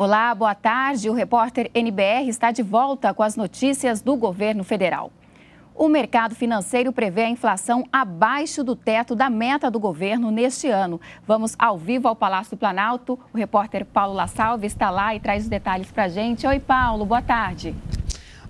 Olá, boa tarde. O repórter NBR está de volta com as notícias do governo federal. O mercado financeiro prevê a inflação abaixo do teto da meta do governo neste ano. Vamos ao vivo ao Palácio do Planalto. O repórter Paulo La Salve está lá e traz os detalhes para a gente. Oi, Paulo, boa tarde.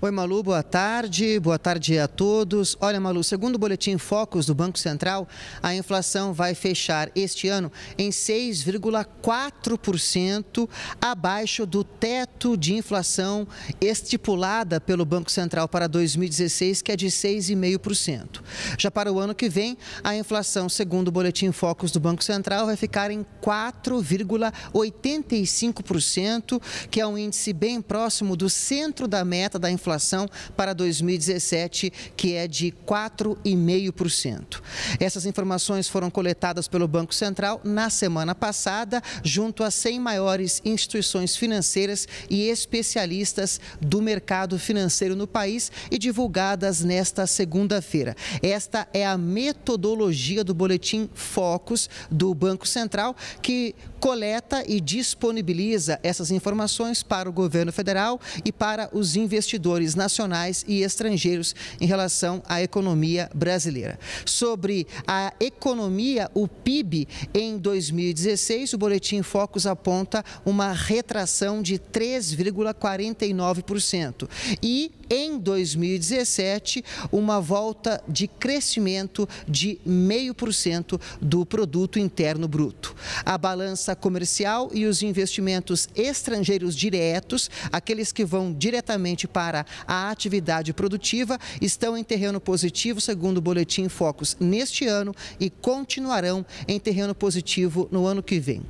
Oi, Malu, boa tarde. Boa tarde a todos. Olha, Malu, segundo o boletim Focus do Banco Central, a inflação vai fechar este ano em 6,4% abaixo do teto de inflação estipulada pelo Banco Central para 2016, que é de 6,5%. Já para o ano que vem, a inflação, segundo o boletim Focus do Banco Central, vai ficar em 4,85%, que é um índice bem próximo do centro da meta da inflação inflação para 2017, que é de 4,5%. Essas informações foram coletadas pelo Banco Central na semana passada, junto às 100 maiores instituições financeiras e especialistas do mercado financeiro no país e divulgadas nesta segunda-feira. Esta é a metodologia do boletim Focus do Banco Central, que coleta e disponibiliza essas informações para o governo federal e para os investidores nacionais e estrangeiros em relação à economia brasileira. Sobre a economia, o PIB em 2016, o boletim Focus aponta uma retração de 3,49% e em 2017 uma volta de crescimento de 0,5% do produto interno bruto. A balança comercial e os investimentos estrangeiros diretos, aqueles que vão diretamente para a atividade produtiva, estão em terreno positivo, segundo o Boletim Focus, neste ano e continuarão em terreno positivo no ano que vem.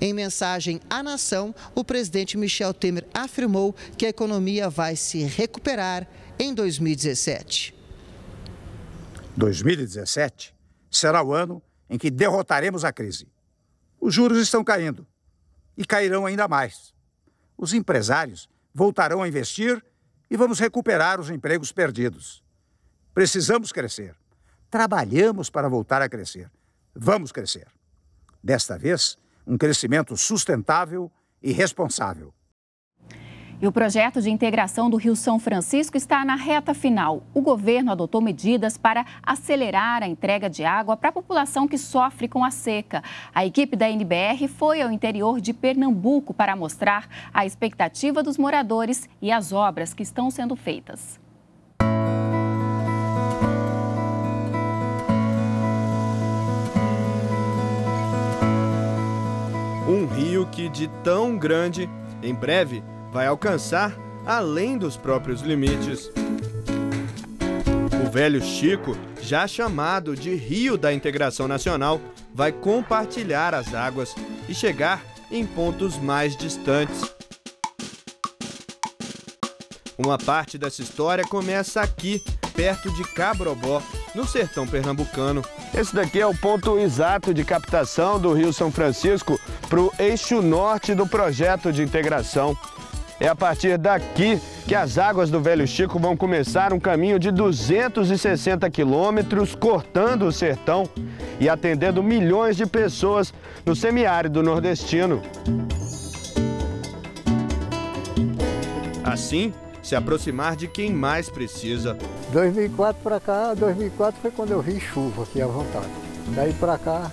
Em mensagem à nação, o presidente Michel Temer afirmou que a economia vai se recuperar em 2017. 2017 será o ano em que derrotaremos a crise. Os juros estão caindo e cairão ainda mais. Os empresários voltarão a investir e vamos recuperar os empregos perdidos. Precisamos crescer. Trabalhamos para voltar a crescer. Vamos crescer. Desta vez, um crescimento sustentável e responsável. E o projeto de integração do Rio São Francisco está na reta final. O governo adotou medidas para acelerar a entrega de água para a população que sofre com a seca. A equipe da NBR foi ao interior de Pernambuco para mostrar a expectativa dos moradores e as obras que estão sendo feitas. Um rio que de tão grande, em breve vai alcançar além dos próprios limites. O velho Chico, já chamado de Rio da Integração Nacional, vai compartilhar as águas e chegar em pontos mais distantes. Uma parte dessa história começa aqui, perto de Cabrobó, no sertão pernambucano. Esse daqui é o ponto exato de captação do Rio São Francisco para o eixo norte do projeto de integração. É a partir daqui que as águas do Velho Chico vão começar um caminho de 260 quilômetros, cortando o sertão e atendendo milhões de pessoas no semiárido nordestino. Assim, se aproximar de quem mais precisa. 2004 para cá, 2004 foi quando eu vi chuva aqui à vontade. Daí para cá,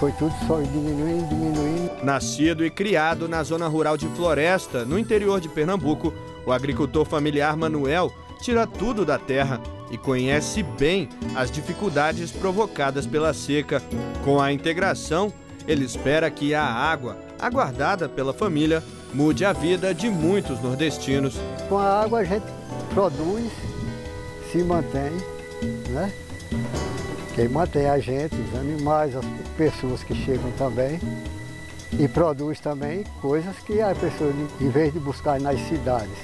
foi tudo só diminuindo, diminuindo. Nascido e criado na zona rural de Floresta, no interior de Pernambuco, o agricultor familiar Manuel tira tudo da terra e conhece bem as dificuldades provocadas pela seca. Com a integração, ele espera que a água, aguardada pela família, mude a vida de muitos nordestinos. Com a água a gente produz, se mantém, né? Quem mantém a gente, os animais, as pessoas que chegam também e produz também coisas que a pessoa, em vez de buscar nas cidades,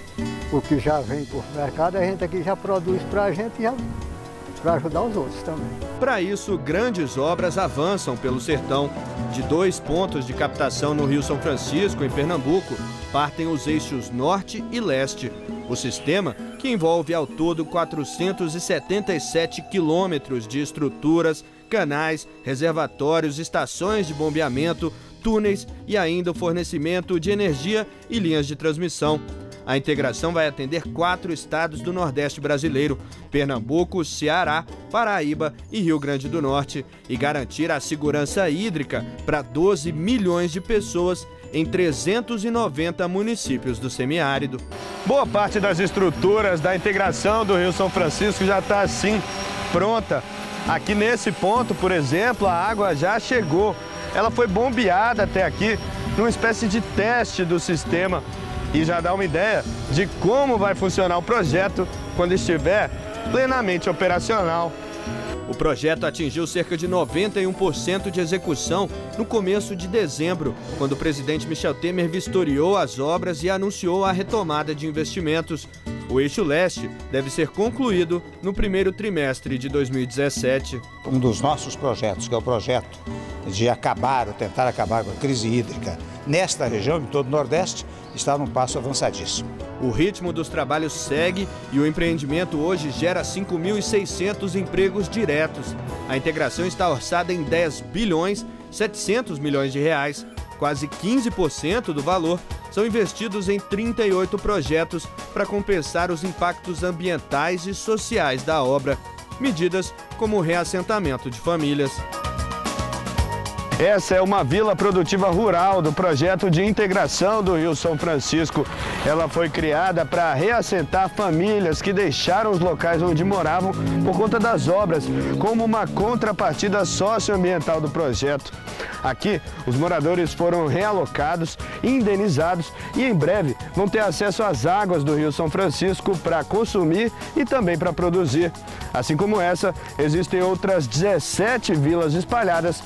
o que já vem por mercado, a gente aqui já produz para a gente e para ajudar os outros também. Para isso, grandes obras avançam pelo sertão. De dois pontos de captação no Rio São Francisco, em Pernambuco, partem os eixos norte e leste. O sistema, que envolve ao todo 477 quilômetros de estruturas, canais, reservatórios, estações de bombeamento, túneis e ainda o fornecimento de energia e linhas de transmissão. A integração vai atender quatro estados do Nordeste brasileiro: Pernambuco, Ceará, Paraíba e Rio Grande do Norte, e garantir a segurança hídrica para 12 milhões de pessoas em 390 municípios do semiárido. Boa parte das estruturas da integração do Rio São Francisco já está assim, pronta. Aqui nesse ponto, por exemplo, a água já chegou. Ela foi bombeada até aqui numa espécie de teste do sistema e já dá uma ideia de como vai funcionar o projeto quando estiver plenamente operacional. O projeto atingiu cerca de 91% de execução no começo de dezembro, quando o presidente Michel Temer vistoriou as obras e anunciou a retomada de investimentos. O eixo leste deve ser concluído no primeiro trimestre de 2017. Um dos nossos projetos, que é o projeto de acabar ou tentar acabar com a crise hídrica nesta região, em todo o Nordeste, está num passo avançadíssimo. O ritmo dos trabalhos segue e o empreendimento hoje gera 5.600 empregos diretos. A integração está orçada em 10 bilhões 700 milhões de reais. Quase 15% do valor são investidos em 38 projetos para compensar os impactos ambientais e sociais da obra. Medidas como o reassentamento de famílias. Essa é uma vila produtiva rural do projeto de integração do Rio São Francisco. Ela foi criada para reassentar famílias que deixaram os locais onde moravam por conta das obras, como uma contrapartida socioambiental do projeto. Aqui, os moradores foram realocados, indenizados e em breve vão ter acesso às águas do Rio São Francisco para consumir e também para produzir. Assim como essa, existem outras 17 vilas espalhadas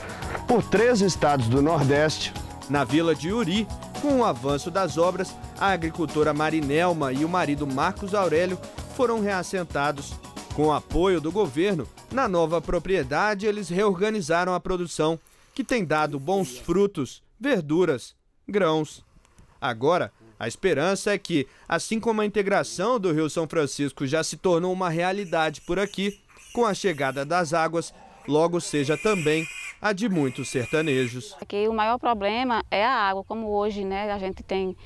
por três estados do Nordeste. Na vila de Uri, com o avanço das obras, a agricultora Marinelma e o marido Marcos Aurélio foram reassentados. Com o apoio do governo, na nova propriedade eles reorganizaram a produção, que tem dado bons frutos, verduras, grãos. Agora, a esperança é que, assim como a integração do Rio São Francisco já se tornou uma realidade por aqui, com a chegada das águas, logo seja também a de muitos sertanejos. Aqui o maior problema é a água, como hoje né, a gente tem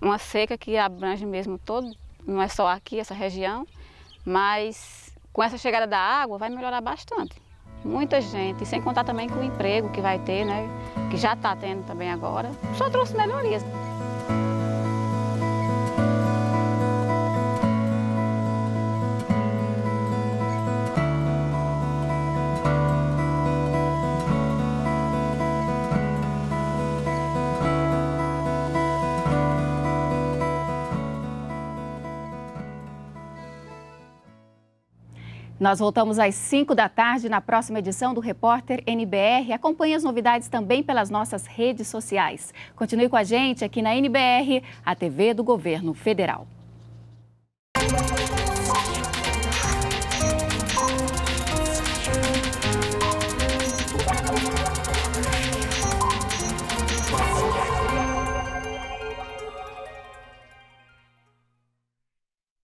uma seca que abrange mesmo todo, não é só aqui, essa região, mas com essa chegada da água vai melhorar bastante. Muita gente, sem contar também com o emprego que vai ter, né, que já está tendo também agora, só trouxe melhorias. Nós voltamos às 5 da tarde na próxima edição do Repórter NBR. Acompanhe as novidades também pelas nossas redes sociais. Continue com a gente aqui na NBR, a TV do Governo Federal.